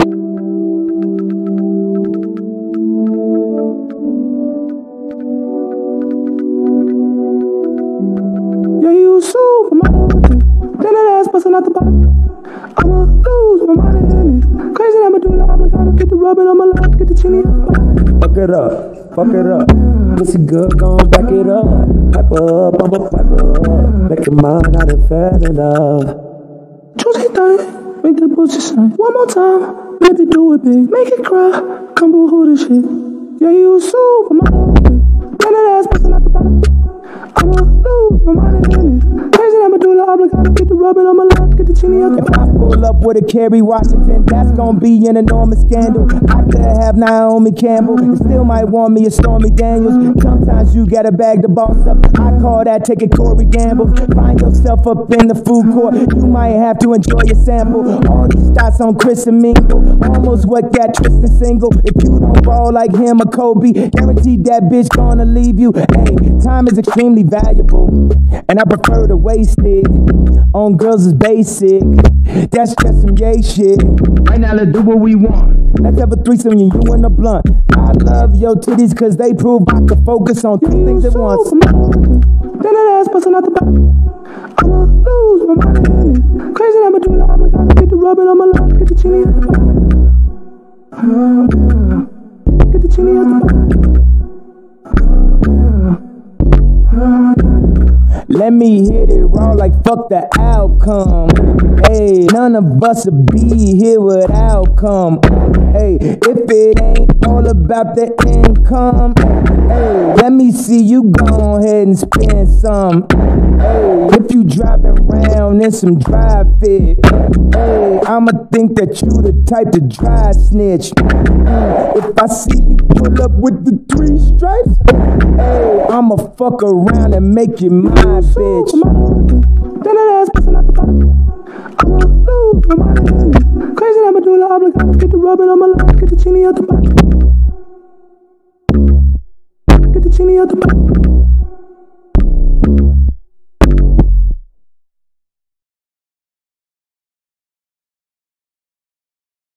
Yeah, you super model. Then that ass busting out the bottom. I'ma lose my mind in this. Crazy that I'ma do it obligato. Get the rubbing on my lap, get the chinny. Fuck it up, fuck it up. Pussy good, gon' back it up. Pipe up, up, pipe up. Make your mind out of fell in love. Juicy thing, make that pussy sing. One more time, baby, do it big. Make it cry, come boo hoo this shit. Yeah, you super model. Then that ass busting out the bottom. I'ma lose my mind in this. Crazy I'ma do it obligato. Get the rubbing on my lap, the If. I pull up with a Kerry Washington, that's gonna be an enormous scandal. I could have Naomi Campbell, and still might want me a Stormy Daniels. Sometimes you gotta bag the boss up. I call that taking Corey Gamble. Find yourself up in the food court, you might have to enjoy your sample. All these stats on Christian Mingle, almost what got Tristan single. If you don't ball like him or Kobe, guaranteed that bitch gonna leave you. Hey, time is extremely valuable, and I prefer to waste it on girls is basic. That's just some gay shit. Right now, let's do what we want. Let's have a threesome, you, you and a blunt. I love your titties cause they prove I can focus on three things at once. Then that ass busting out the bottom. I'ma lose my mind. Crazy I'ma do it obligato. Get the rubbing on my lap, get the chinny out the. Let me hit it raw like fuck the outcome. Hey, none of us would be here without come. Hey, if it ain't all about the income, hey, let me see you go ahead and spend some. Hey, if you driving around in some dry fit, hey, I'ma think that you the type to dry snitch. Mm, if I see you pull up with the three stripes, hey, I'ma fuck around and make you my bitch. Then ass out the bottom. I'ma lose my mind. Crazy that. Get the rubbing on my lap, get the chinny out the bottom. Get the chinny out the bottom.